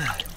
that?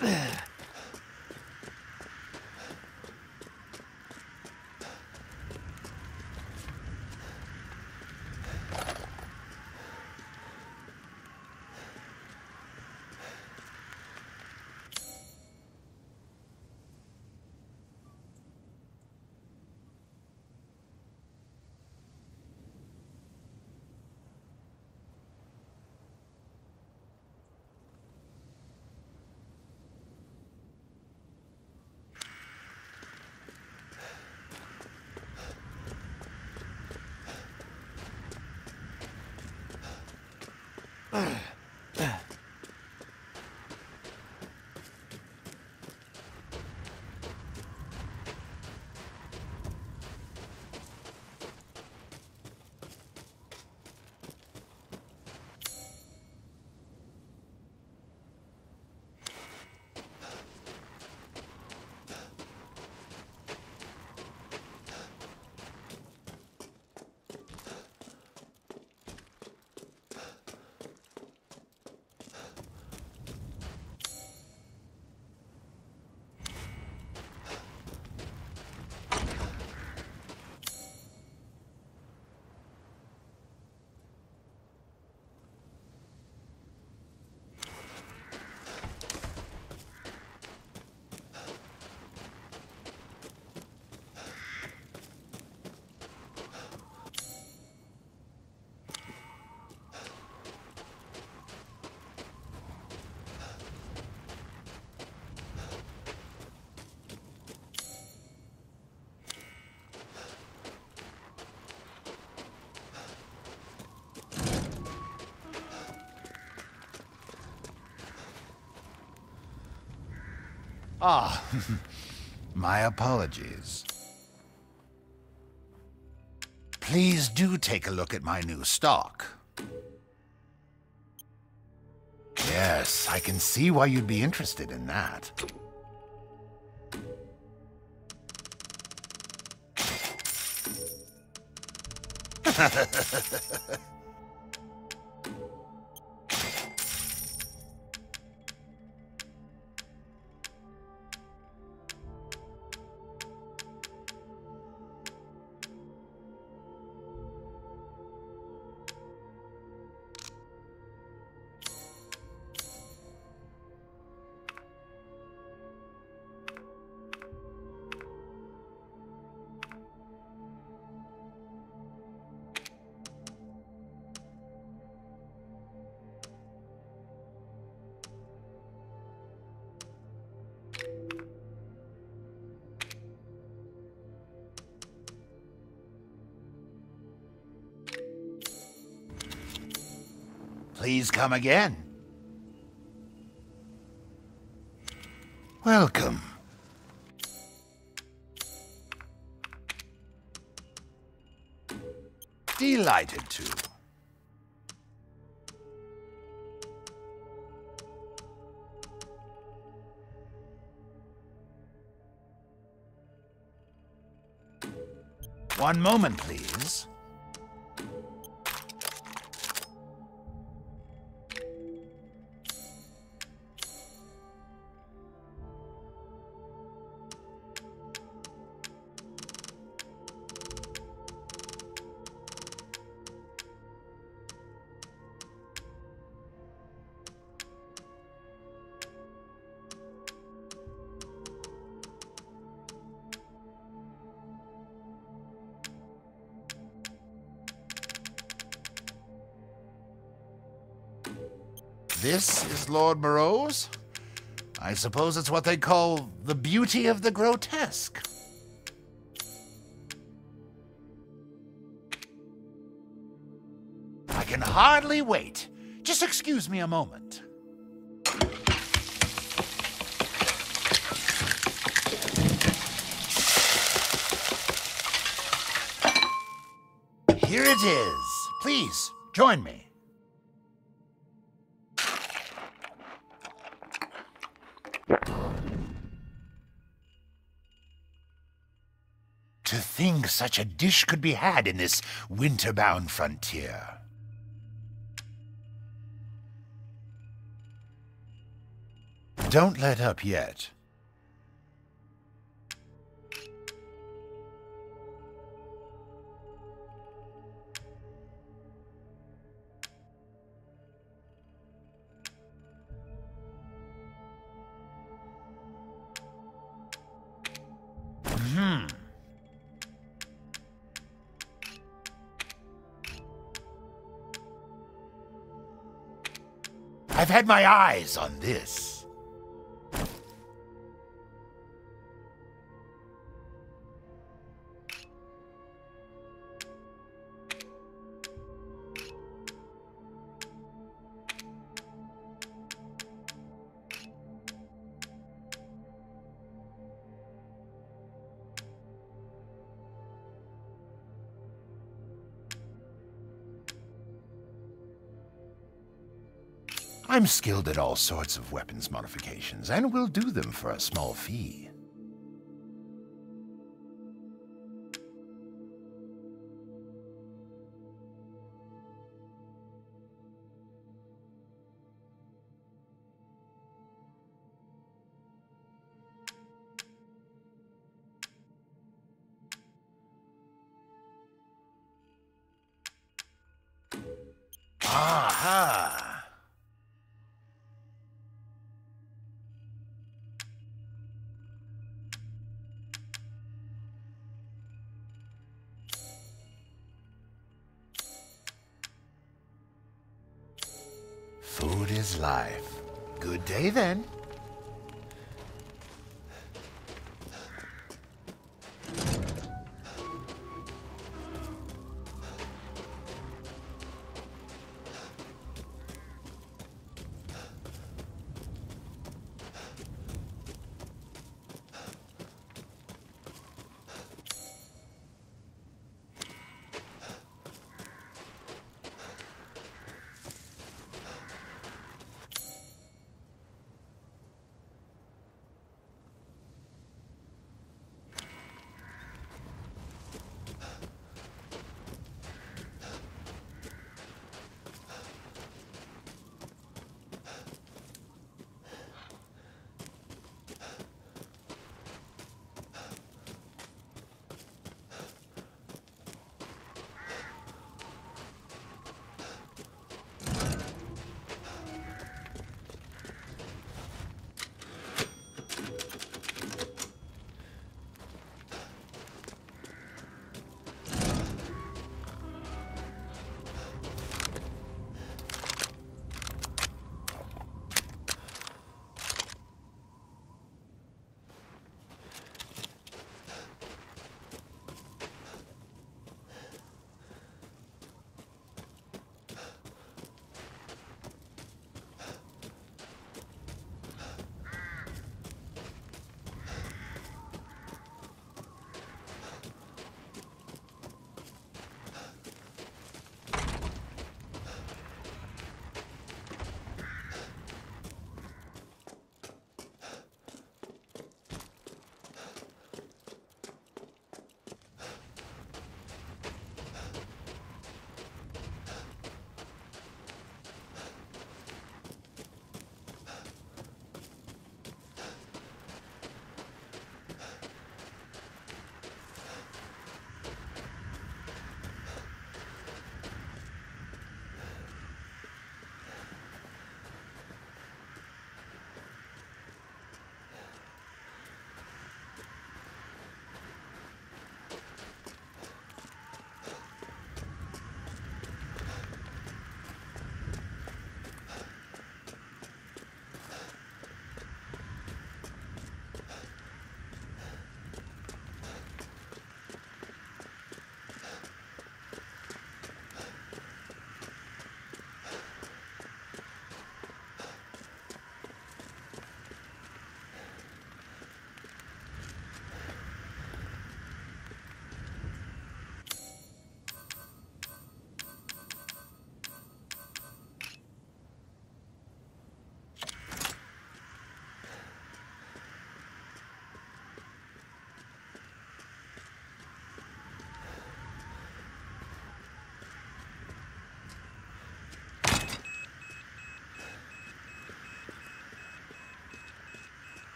Ugh. Ugh. Ah, my apologies. Please do take a look at my new stock. Yes, I can see why you'd be interested in that. Please come again. Welcome. Delighted to. One moment, please. Lord Moreau's? I suppose it's what they call the beauty of the grotesque. I can hardly wait. Just excuse me a moment. Here it is. Please, join me. Think such a dish could be had in this winter-bound frontier. Don't let up yet. Hmm. I've had my eyes on this. Skilled at all sorts of weapons modifications, and will do them for a small fee. Aha! Life. Good day then.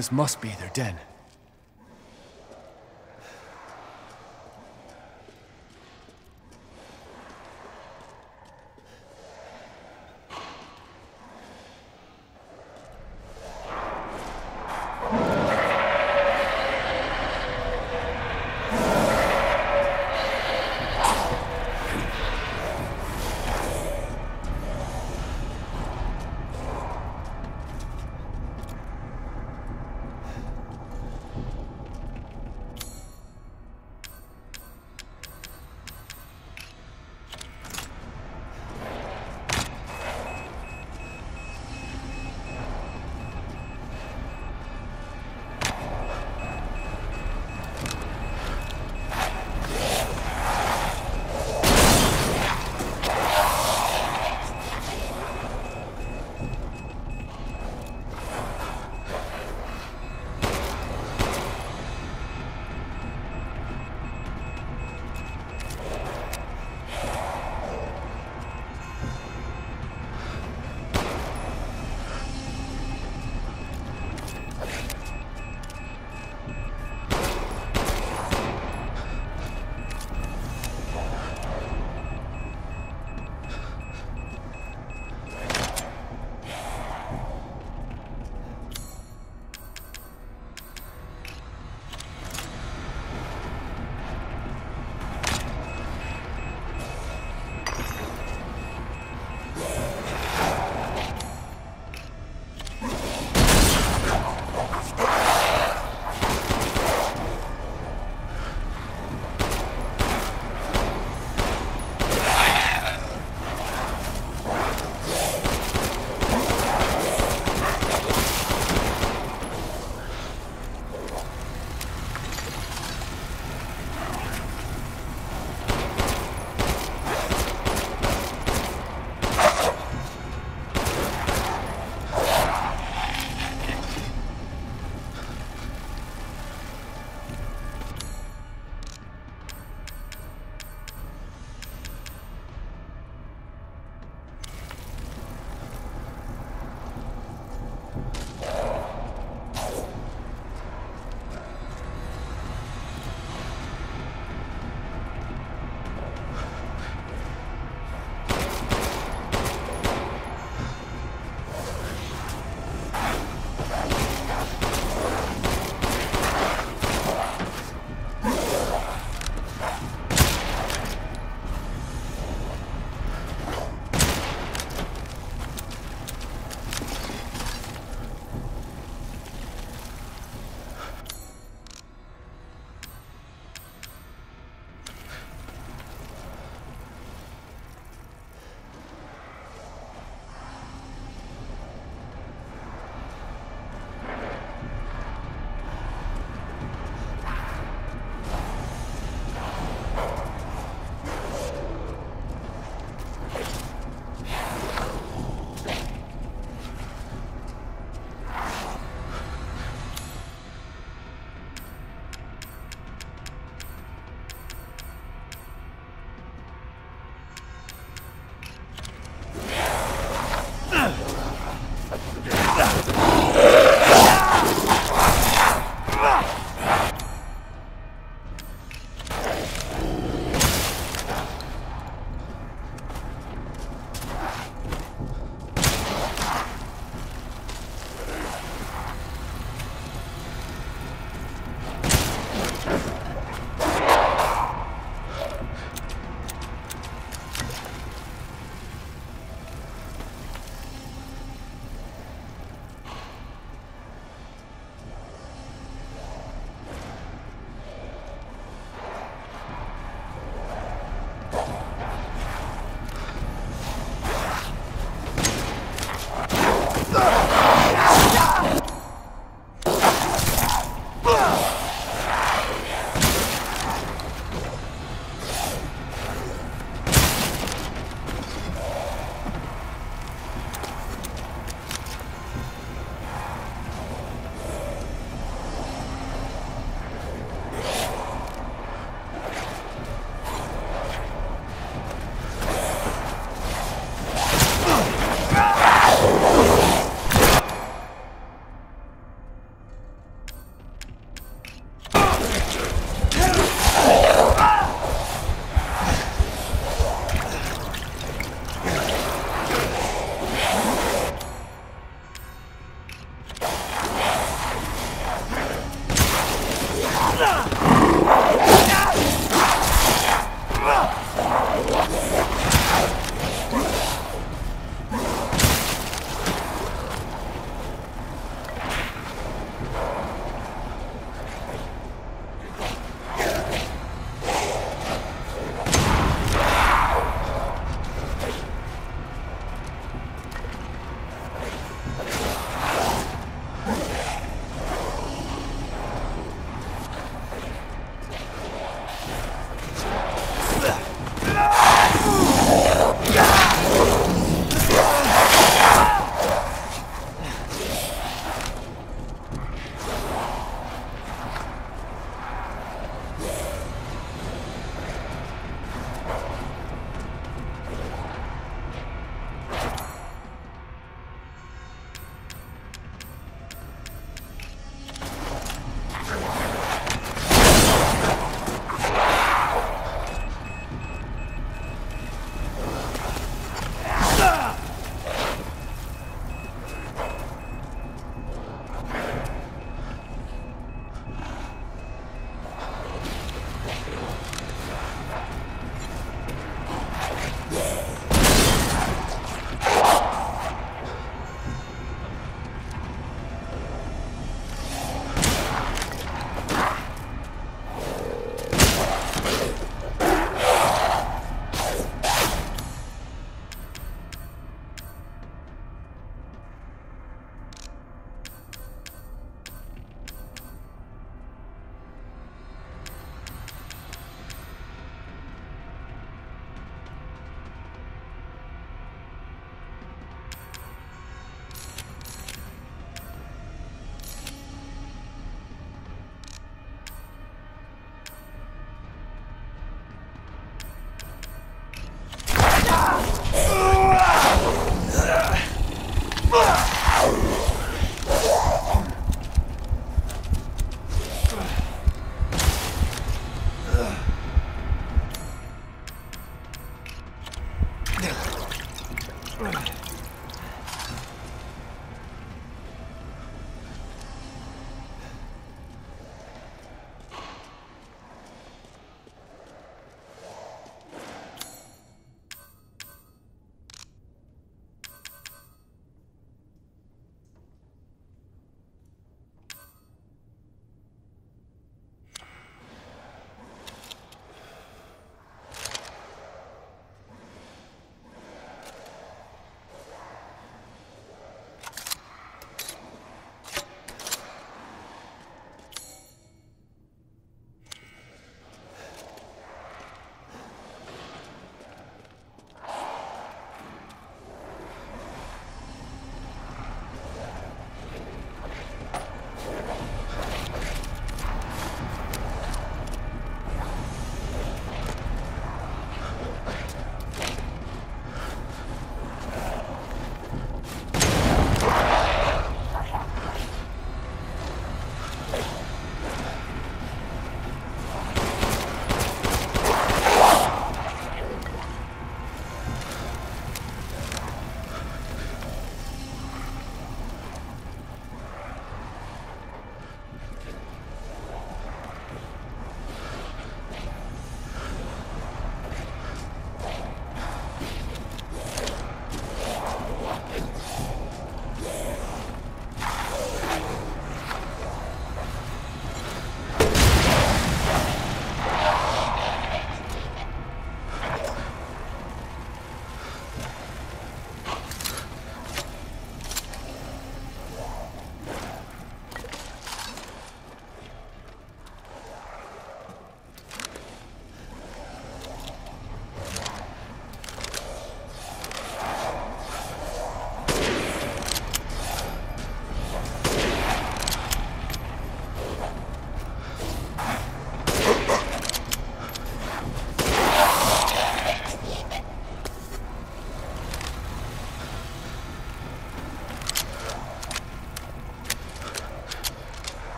This must be their den.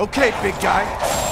Okay, big guy.